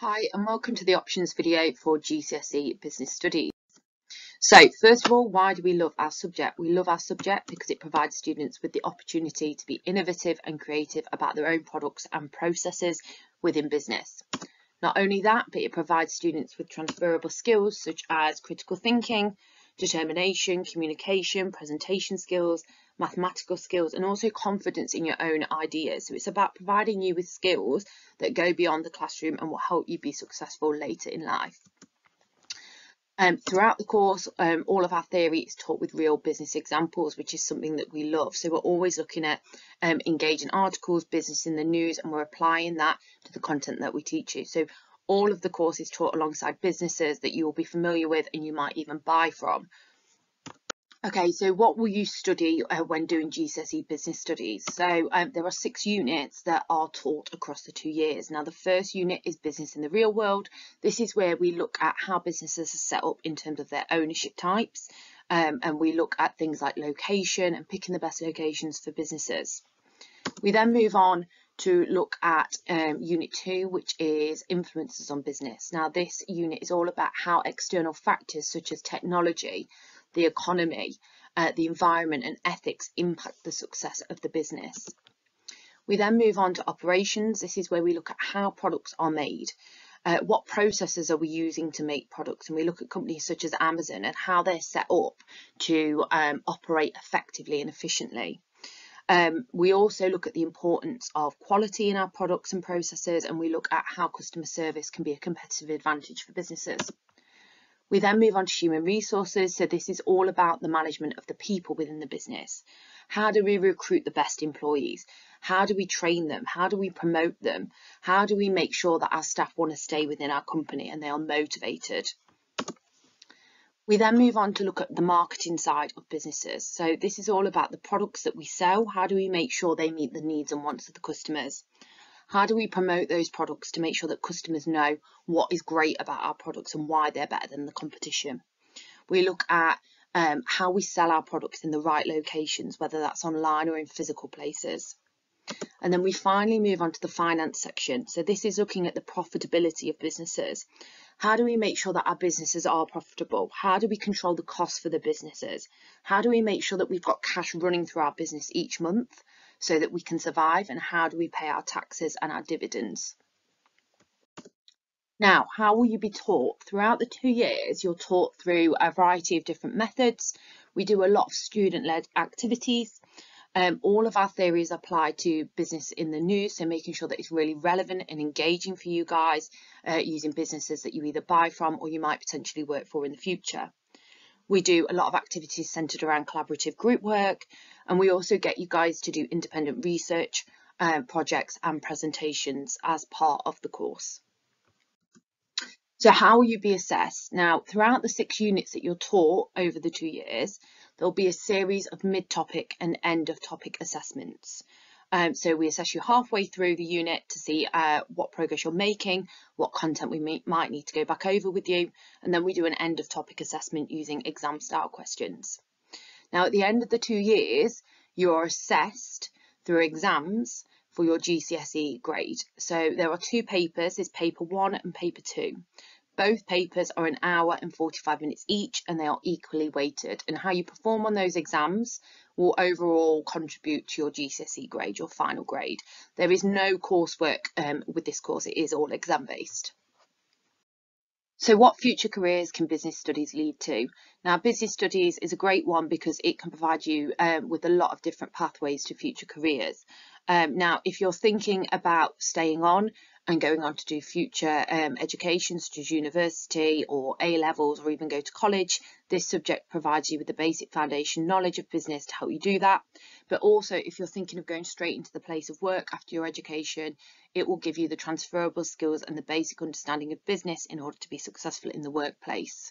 Hi and welcome to the options video for GCSE Business Studies. So first of all, why do we love our subject? We love our subject because it provides students with the opportunity to be innovative and creative about their own products and processes within business. Not only that, but it provides students with transferable skills such as critical thinking, determination, communication, presentation skills, mathematical skills, and also confidence in your own ideas. So it's about providing you with skills that go beyond the classroom and will help you be successful later in life. Um, throughout the course, um, all of our theory is taught with real business examples, which is something that we love. So we're always looking at um, engaging articles, business in the news, and we're applying that to the content that we teach you. So all of the courses taught alongside businesses that you will be familiar with and you might even buy from. Okay, so what will you study uh, when doing GCSE business studies? So um, there are six units that are taught across the two years. Now the first unit is business in the real world. This is where we look at how businesses are set up in terms of their ownership types. Um, and we look at things like location and picking the best locations for businesses. We then move on to look at um, unit two, which is influences on business. Now this unit is all about how external factors such as technology the economy, uh, the environment and ethics impact the success of the business. We then move on to operations. This is where we look at how products are made. Uh, what processes are we using to make products? And we look at companies such as Amazon and how they're set up to um, operate effectively and efficiently. Um, we also look at the importance of quality in our products and processes, and we look at how customer service can be a competitive advantage for businesses. We then move on to human resources. So this is all about the management of the people within the business. How do we recruit the best employees? How do we train them? How do we promote them? How do we make sure that our staff want to stay within our company and they are motivated? We then move on to look at the marketing side of businesses. So this is all about the products that we sell. How do we make sure they meet the needs and wants of the customers? How do we promote those products to make sure that customers know what is great about our products and why they're better than the competition? We look at um, how we sell our products in the right locations, whether that's online or in physical places. And then we finally move on to the finance section. So this is looking at the profitability of businesses. How do we make sure that our businesses are profitable? How do we control the costs for the businesses? How do we make sure that we've got cash running through our business each month? so that we can survive and how do we pay our taxes and our dividends. Now, how will you be taught? Throughout the two years, you're taught through a variety of different methods. We do a lot of student-led activities. Um, all of our theories apply to business in the news, so making sure that it's really relevant and engaging for you guys, uh, using businesses that you either buy from or you might potentially work for in the future. We do a lot of activities centred around collaborative group work, and we also get you guys to do independent research um, projects and presentations as part of the course. So how will you be assessed? Now, throughout the six units that you're taught over the two years, there'll be a series of mid-topic and end-of-topic assessments. Um, so we assess you halfway through the unit to see uh, what progress you're making, what content we may, might need to go back over with you, and then we do an end of topic assessment using exam style questions. Now at the end of the two years, you are assessed through exams for your GCSE grade. So there are two papers, there's paper one and paper two. Both papers are an hour and 45 minutes each and they are equally weighted and how you perform on those exams will overall contribute to your GCSE grade, your final grade. There is no coursework um, with this course, it is all exam based. So what future careers can business studies lead to? Now business studies is a great one because it can provide you um, with a lot of different pathways to future careers. Um, now if you're thinking about staying on and going on to do future um, education such as university or A levels or even go to college, this subject provides you with the basic foundation knowledge of business to help you do that. But also if you're thinking of going straight into the place of work after your education, it will give you the transferable skills and the basic understanding of business in order to be successful in the workplace.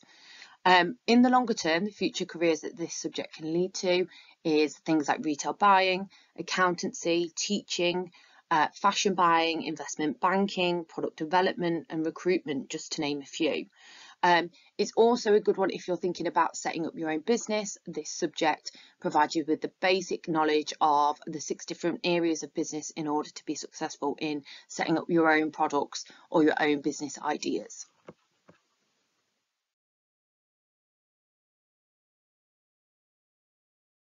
Um, in the longer term, the future careers that this subject can lead to is things like retail buying, accountancy, teaching, uh, fashion buying, investment banking, product development and recruitment, just to name a few. Um, it's also a good one if you're thinking about setting up your own business. This subject provides you with the basic knowledge of the six different areas of business in order to be successful in setting up your own products or your own business ideas.